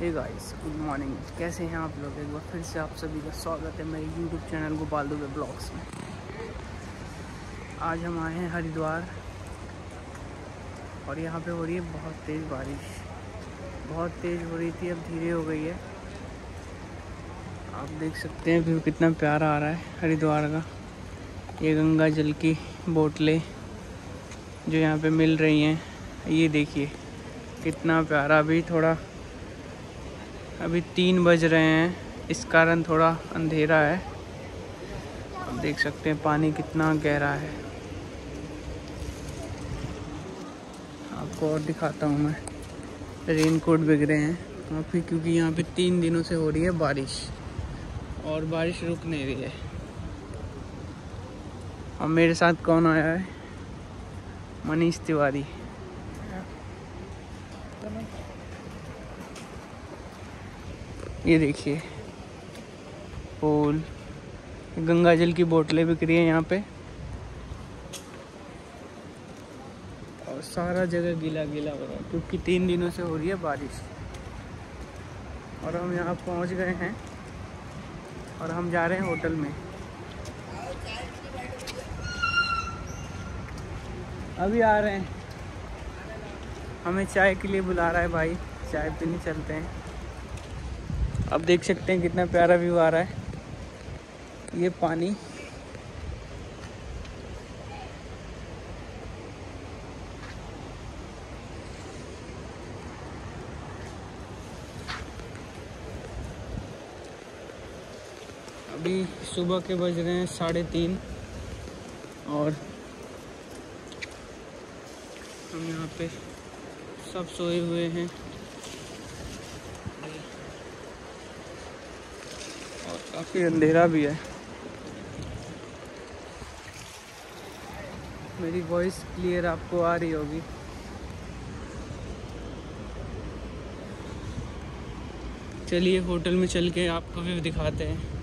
Hey guys good morning कैसे हैं आप लोग? एक बार फिर से आप सभी का स्वागत है मेरे YouTube channel Gopal Dubey blogs में। आज हम आए हैं हरिद्वार और यहाँ पे हो रही है बहुत तेज़ बारिश। बहुत तेज़ हो रही थी, अब धीरे हो गई है। आप देख सकते हैं व्यू कितना प्यारा आ रहा है हरिद्वार का। ये गंगा जल की बोटलें जो यहाँ पे मिल रही हैं, ये देखिए, कितना प्यारा। अभी थोड़ा अभी तीन बज रहे हैं। इस कारण थोड़ा अंधेरा है। आप देख सकते हैं, पानी कितना गहरा है। आपको और दिखाता हूँ मैं। रेन कोट बिक रहे हैं। काफ़ी क्योंकि यहाँ पे तीन दिनों से हो रही है बारिश। और बारिश रुक नहीं रही है। और मेरे साथ कौन आया है? मनीष तिवारी। ये देखिए। फूल गंगा जल की बोतलें बिक रही हैं यहाँ पे। और सारा जगह गीला गीला हो रहा है, क्योंकि तीन दिनों से हो रही है बारिश। और हम यहाँ पहुँच गए हैं और हम जा रहे हैं होटल में। अभी आ रहे हैं। हमें चाय के लिए बुला रहा है भाई। चाय पीने चलते हैं। अब देख सकते हैं कितना प्यारा व्यू आ रहा है। ये पानी। अभी सुबह के बज रहे हैं साढ़े तीन और हम यहाँ पे सब सोए हुए हैं और काफ़ी अंधेरा भी है। मेरी वॉइस क्लियर आपको आ रही होगी। चलिए होटल में चल के आपको भी दिखाते हैं।